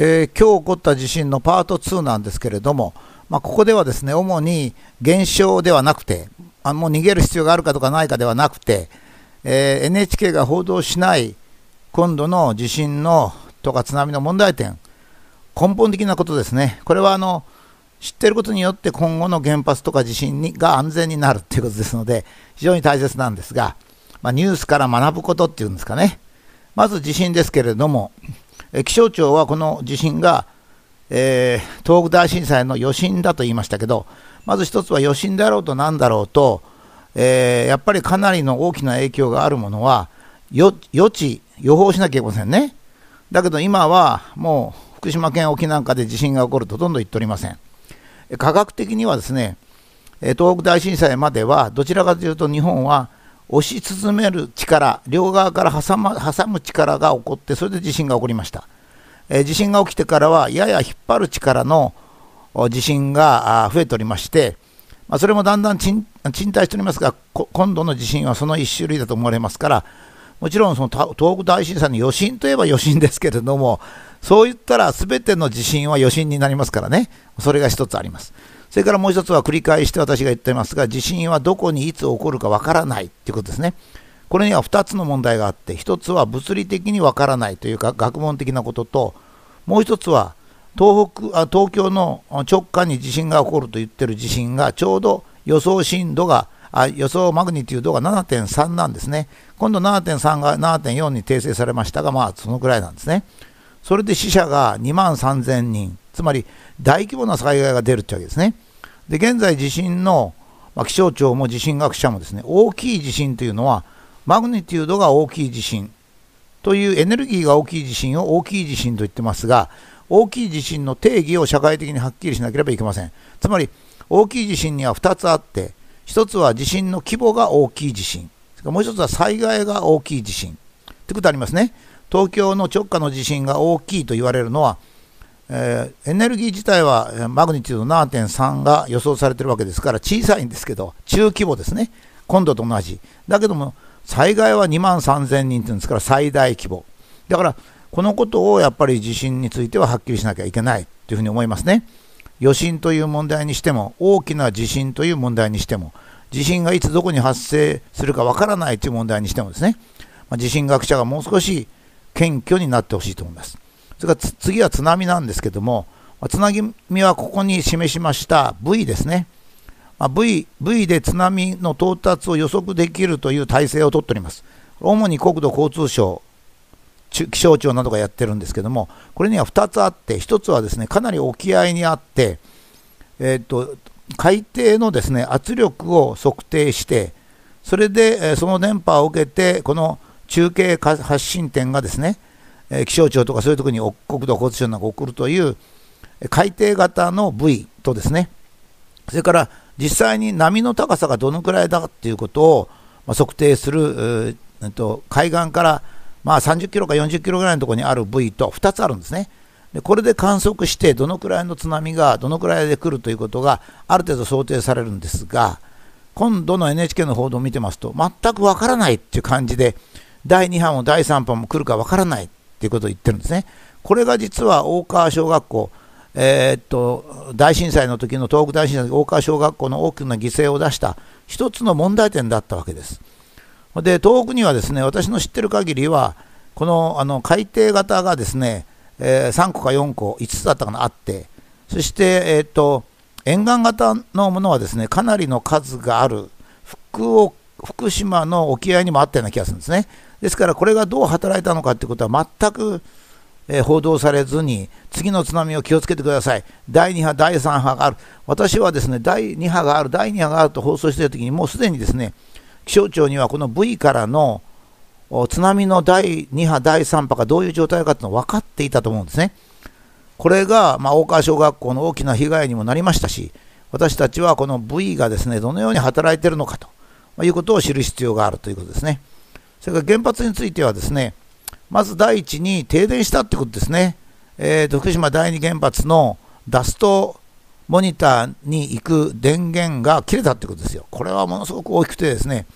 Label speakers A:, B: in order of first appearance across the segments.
A: えー、今日起こった地震のパート2なんですけれども、まあ、ここではですね主に現象ではなくてあもう逃げる必要があるかとかないかではなくて、えー、NHK が報道しない今度の地震のとか津波の問題点根本的なことですね。これはあの知っていることによって今後の原発とか地震にが安全になるということですので非常に大切なんですが、まあ、ニュースから学ぶことっていうんですかね。まず地震ですけれども気象庁はこの地震が、えー、東北大震災の余震だと言いましたけど、まず一つは余震であろうとなんだろうと、えー、やっぱりかなりの大きな影響があるものは、予知、予報しなきゃいけませんね。だけど今はもう福島県沖なんかで地震が起こるとほとんどん言っておりません。科学的にはですね、東北大震災まではどちらかというと日本は押し進める力、両側から挟,、む力が起こって、それで地震が起こりました。地震が起きてからは、やや引っ張る力の地震が増えておりまして、それもだんだん沈滞しておりますが、今度の地震はその一種類だと思われますから、もちろんその東北大震災の余震といえば余震ですけれども、そう言ったら全ての地震は余震になりますからね、それが一つあります。それからもう一つは繰り返して私が言っていますが、地震はどこにいつ起こるかわからないということですね。これには2つの問題があって、1つは物理的にわからないというか、学問的なことと、もう1つは東北東京の直下に地震が起こると言ってる地震がちょうど予想震度があ予想マグニテュードが7.3なんですね。今度7.3が7.4に訂正されましたが、まあそのぐらいなんですね。それで死者が2万3000人、つまり大規模な災害が出るというわけですね。で、現在地震の、まあ、気象庁も地震学者もですね、大きい地震というのは、マグニテュードが大きい地震というエネルギーが大きい地震を大きい地震と言ってますが、大きい地震の定義を社会的にはっきりしなければいけません。つまり、大きい地震には2つあって、1つは地震の規模が大きい地震、もう1つは災害が大きい地震。ということありますね。東京の直下の地震が大きいと言われるのは、えー、エネルギー自体はマグニチュード7.3が予想されてるわけですから小さいんですけど中規模ですね。今度と同じ。だけども災害は2万3000人っていうんですから最大規模。だからこのことをやっぱり地震についてははっきりしなきゃいけないというふうに思いますね。余震という問題にしても大きな地震という問題にしても地震がいつどこに発生するかわからないという問題にしてもですね、まあ、地震学者がもう少し謙虚になってほしいと思いますそれから次は津波なんですけども、津波はここに示しました V ですね。V, v で津波の到達を予測できるという体制をとっております。主に国土交通省、気象庁などがやってるんですけども、これには2つあって、1つはですね、かなり沖合にあって、えー、っと海底のですね圧力を測定して、それでその電波を受けて、この中継発信点がですね、気象庁とかそういうところに国土交通省なんか送るという海底型の部位とですね、それから実際に波の高さがどのくらいだっていうことを、測定する、えー、と海岸からまあ30キロか40キロぐらいのところにある部位と2つあるんですね。でこれで観測してどのくらいの津波がどのくらいで来るということがある程度想定されるんですが今度の NHK の報道を見てますと全くわからないっていう感じで第2波も第3波も来るかわからないっていうことを言ってるんですね。これが実は大川小学校、えー、っと大震災の時の東北大震災大川小学校の大きな犠牲を出した一つの問題点だったわけです。で東北にはですね私の知ってる限りはこのあの海底型がですね、えー、3個か4個5つだったかなあってそして、えー、っと沿岸型のものはですねかなりの数がある福岡福島の沖合にもあったような気がするんですね。ですからこれがどう働いたのかということは全く、え報道されずに次の津波を気をつけてください。第2波第3波がある。私はですね第2波がある第2波があると放送している時にもうすでにですね気象庁にはこの V からの津波の第2波第3波がどういう状態かというのを分かっていたと思うんですね。これが、まあ、大川小学校の大きな被害にもなりましたし私たちはこの V がですねどのように働いているのかということを知る必要があるということですね。それから原発についてはですね、まず第一に停電したってことですね。えー、福島第二原発のダストモニターに行く電源が切れたってことですよ。これはものすごく大きくてですね、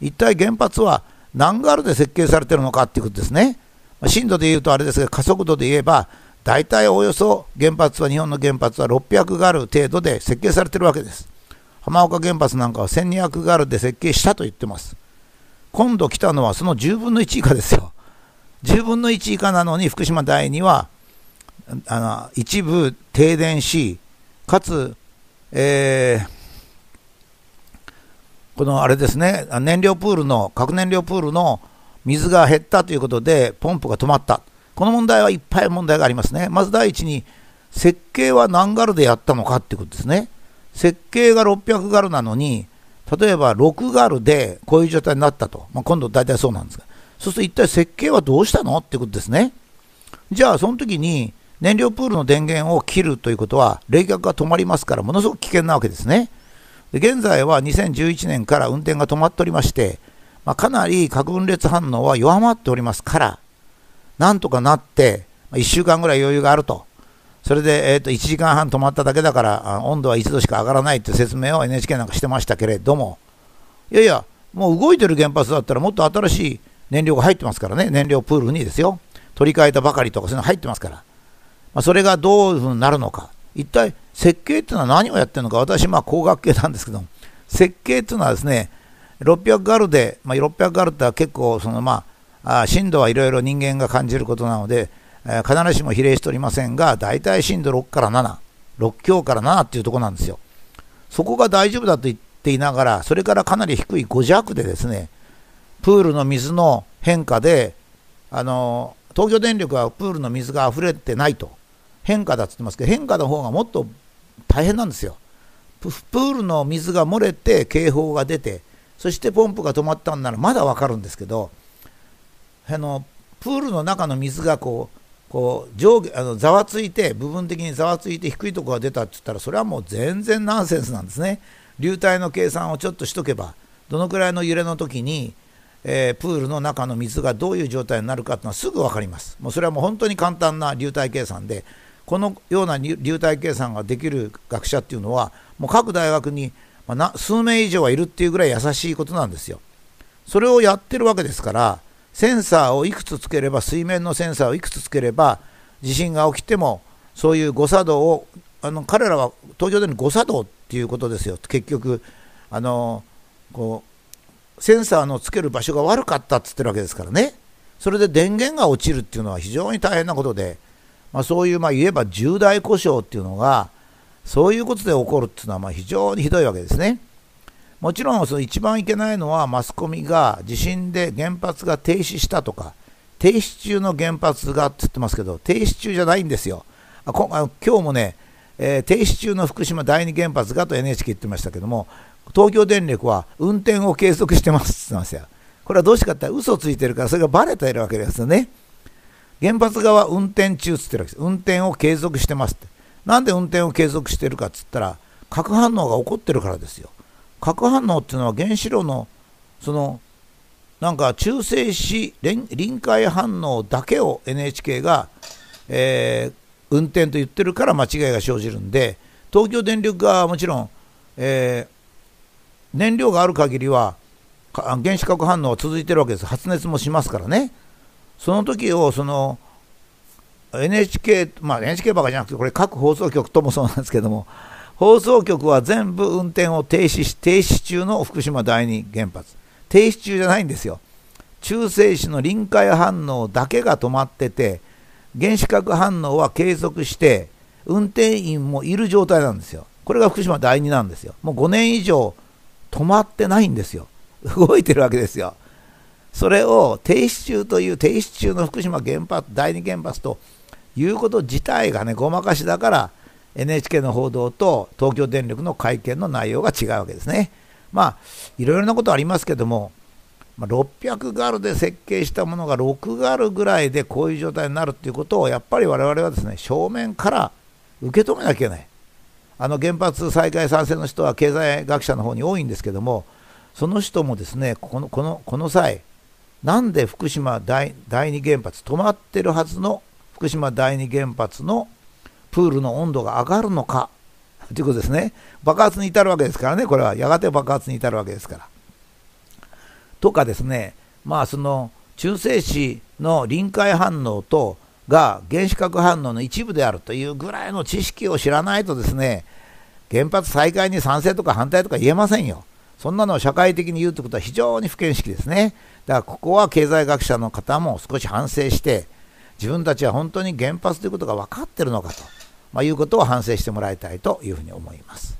A: 一体原発は何ガールで設計されてるのかっていうことですね。震度で言うとあれですが、加速度で言えば、大体およそ原発は日本の原発は600ガル程度で設計されてるわけです浜岡原発なんかは1200ガルで設計したと言ってます今度来たのはその10分の1以下ですよ。10分の1以下なのに福島第2はあの一部停電しかつ、えー、このあれですね燃料プールの核燃料プールの水が減ったということでポンプが止まった。この問題はいっぱい問題がありますね。まず第一に設計は何ガルでやったのかっていうことですね。設計が600ガルなのに例えば6ガルでこういう状態になったと、まあ、今度大体そうなんですが。そうすると一体設計はどうしたのってことですね。じゃあその時に燃料プールの電源を切るということは冷却が止まりますからものすごく危険なわけですね。で現在は2011年から運転が止まっておりまして、まあ、かなり核分裂反応は弱まっておりますからなんとかなって、ま、1週間ぐらい余裕があると。それで、えー、と1時間半止まっただけだから温度は1度しか上がらないという説明を NHK なんかしてましたけれどもいやいやもう動いてる原発だったらもっと新しい燃料が入ってますからね。燃料プールにですよ。取り替えたばかりとかそういうの入ってますから、まあ、それがどういうふうになるのか。一体設計っていうのは何をやってるのか。私まあ工学系なんですけども設計っていうのはですね600ガルで、まあ、600ガルっては結構そのまあ震度はいろいろ人間が感じることなので、えー、必ずしも比例しておりませんが大体震度6から7 6強から7っていうところなんですよ。そこが大丈夫だと言っていながらそれからかなり低い5弱でですねプールの水の変化であの東京電力はプールの水が溢れてないと。変化だって言ってますけど変化の方がもっと大変なんですよ。プールの水が漏れて警報が出てそしてポンプが止まったんならまだ分かるんですけどあのプールの中の水がこうこう上下あのざわついて部分的にざわついて低いところが出たって言ったらそれはもう全然ナンセンスなんですね流体の計算をちょっとしとけばどのくらいの揺れの時に、えー、プールの中の水がどういう状態になるかっていうのはすぐ分かりますもうそれはもう本当に簡単な流体計算でこのような流体計算ができる学者っていうのはもう各大学に数名以上はいるっていうぐらい優しいことなんですよ。それをやってるわけですからセンサーをいくつつければ水面のセンサーをいくつつければ地震が起きてもそういう誤作動をあの彼らは東京での誤作動っていうことですよ結局あのこうセンサーのつける場所が悪かったっつってるわけですからねそれで電源が落ちるっていうのは非常に大変なことでまあ、そういうまあ言えば重大故障っていうのがそういうことで起こるっていうのはまあ非常にひどいわけですね。もちろんその一番いけないのはマスコミが地震で原発が停止したとか停止中の原発がって言ってますけど停止中じゃないんですよ。あこあ今日もね、えー、停止中の福島第二原発がと NHK 言ってましたけども東京電力は運転を継続してますって言ってますよ。これはどうしてかって嘘ついてるからそれがバレているわけですよね。原発側運転中っつってるわけです。運転を継続してますって。なんで運転を継続してるかっつったら、核反応が起こってるからですよ。核反応っていうのは原子炉の、その、なんか中性子臨界反応だけを NHK が、えー、運転と言ってるから間違いが生じるんで、東京電力側はもちろん、えー、燃料がある限りは原子核反応は続いてるわけです。発熱もしますからね。その時をその NHK、まあ、NHK ばかりじゃなくて、これ各放送局ともそうなんですけども、放送局は全部運転を停止し、停止中の福島第二原発。停止中じゃないんですよ。中性子の臨界反応だけが止まってて、原子核反応は継続して、運転員もいる状態なんですよ。これが福島第二なんですよ。もう5年以上止まってないんですよ。動いてるわけですよ。それを停止中という停止中の福島原発第二原発ということ自体がねごまかしだから NHK の報道と東京電力の会見の内容が違うわけですね。まあいろいろなことありますけども、ま、600ガルで設計したものが6ガルぐらいでこういう状態になるっていうことをやっぱり我々はですね正面から受け止めなきゃいけない。あの原発再開賛成の人は経済学者の方に多いんですけどもその人もですねこのこのこの際なんで福島第二原発止まってるはずの福島第二原発のプールの温度が上がるのか。ということですね。爆発に至るわけですからね。これは。やがて爆発に至るわけですから。とかですね。まあその中性子の臨界反応とが原子核反応の一部であるというぐらいの知識を知らないとですね原発再開に賛成とか反対とか言えませんよ。そんなのを社会的に言うということは非常に不見識ですね。だからここは経済学者の方も少し反省して、自分たちは本当に原発ということが分かっているのかと、まあ、いうことを反省してもらいたいというふうに思います。